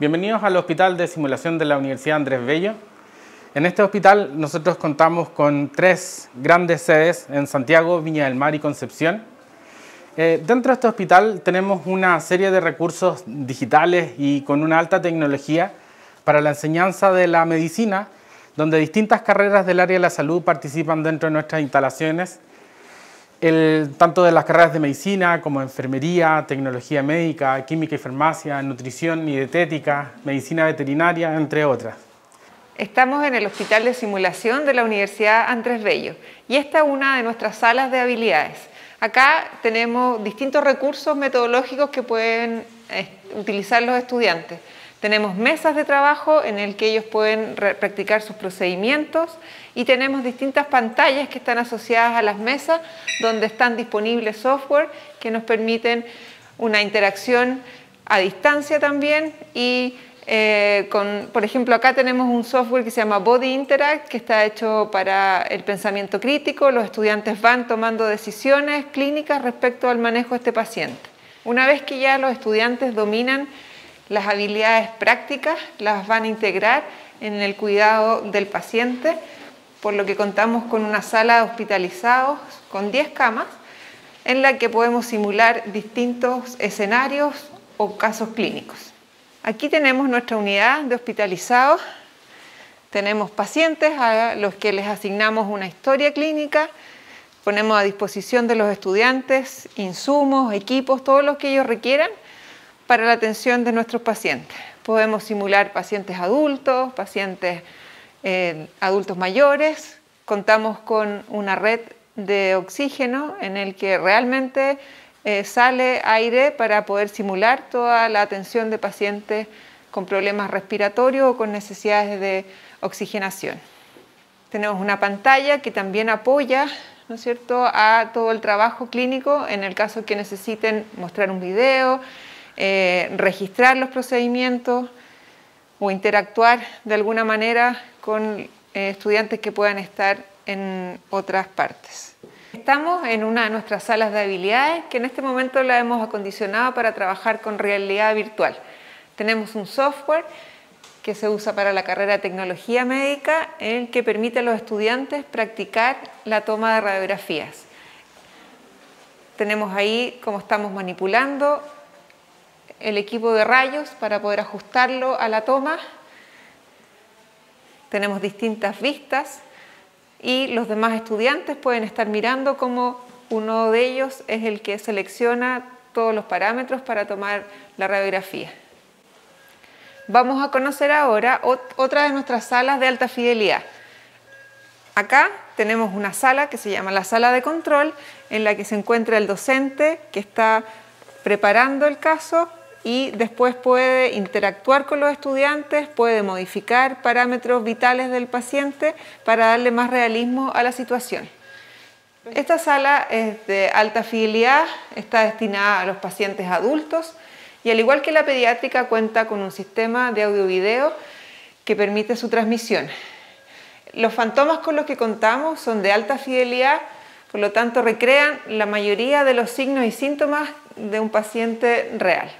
Bienvenidos al Hospital de Simulación de la Universidad Andrés Bello. En este hospital nosotros contamos con tres grandes sedes en Santiago, Viña del Mar y Concepción. Eh, dentro de este hospital tenemos una serie de recursos digitales y con una alta tecnología para la enseñanza de la medicina, donde distintas carreras del área de la salud participan dentro de nuestras instalaciones tanto de las carreras de medicina como enfermería, tecnología médica, química y farmacia, nutrición y dietética, medicina veterinaria, entre otras. Estamos en el Hospital de Simulación de la Universidad Andrés Bello y esta es una de nuestras salas de habilidades. Acá tenemos distintos recursos metodológicos que pueden eh, utilizar los estudiantes. Tenemos mesas de trabajo en el que ellos pueden practicar sus procedimientos y tenemos distintas pantallas que están asociadas a las mesas donde están disponibles software que nos permiten una interacción a distancia también y eh, con, por ejemplo, acá tenemos un software que se llama Body Interact, que está hecho para el pensamiento crítico. Los estudiantes van tomando decisiones clínicas respecto al manejo de este paciente. Una vez que ya los estudiantes dominan las habilidades prácticas las van a integrar en el cuidado del paciente, por lo que contamos con una sala de hospitalizados con 10 camas en la que podemos simular distintos escenarios o casos clínicos. Aquí tenemos nuestra unidad de hospitalizados. Tenemos pacientes a los que les asignamos una historia clínica, ponemos a disposición de los estudiantes insumos, equipos, todo lo que ellos requieran para la atención de nuestros pacientes. Podemos simular pacientes adultos, pacientes eh, adultos mayores. Contamos con una red de oxígeno en el que realmente eh, sale aire para poder simular toda la atención de pacientes con problemas respiratorios o con necesidades de oxigenación. Tenemos una pantalla que también apoya ¿no es cierto? a todo el trabajo clínico en el caso que necesiten mostrar un video, eh, registrar los procedimientos o interactuar de alguna manera con eh, estudiantes que puedan estar en otras partes. Estamos en una de nuestras salas de habilidades que en este momento la hemos acondicionado para trabajar con realidad virtual. Tenemos un software que se usa para la carrera de tecnología médica el que permite a los estudiantes practicar la toma de radiografías. Tenemos ahí cómo estamos manipulando el equipo de rayos para poder ajustarlo a la toma. Tenemos distintas vistas y los demás estudiantes pueden estar mirando cómo uno de ellos es el que selecciona todos los parámetros para tomar la radiografía. Vamos a conocer ahora otra de nuestras salas de alta fidelidad. Acá tenemos una sala que se llama la sala de control en la que se encuentra el docente que está preparando el caso y después puede interactuar con los estudiantes, puede modificar parámetros vitales del paciente para darle más realismo a la situación. Esta sala es de alta fidelidad, está destinada a los pacientes adultos y al igual que la pediátrica cuenta con un sistema de audio-video que permite su transmisión. Los fantomas con los que contamos son de alta fidelidad, por lo tanto recrean la mayoría de los signos y síntomas de un paciente real.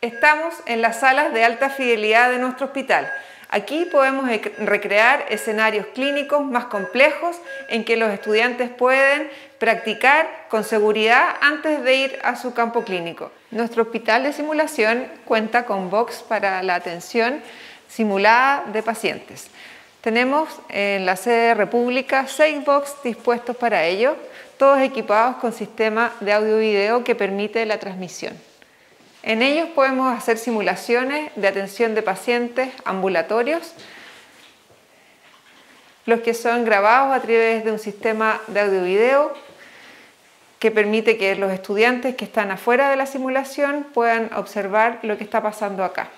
Estamos en las salas de alta fidelidad de nuestro hospital. Aquí podemos recrear escenarios clínicos más complejos en que los estudiantes pueden practicar con seguridad antes de ir a su campo clínico. Nuestro hospital de simulación cuenta con box para la atención simulada de pacientes. Tenemos en la sede de República seis box dispuestos para ello, todos equipados con sistema de audio-video que permite la transmisión. En ellos podemos hacer simulaciones de atención de pacientes ambulatorios, los que son grabados a través de un sistema de audio-video que permite que los estudiantes que están afuera de la simulación puedan observar lo que está pasando acá.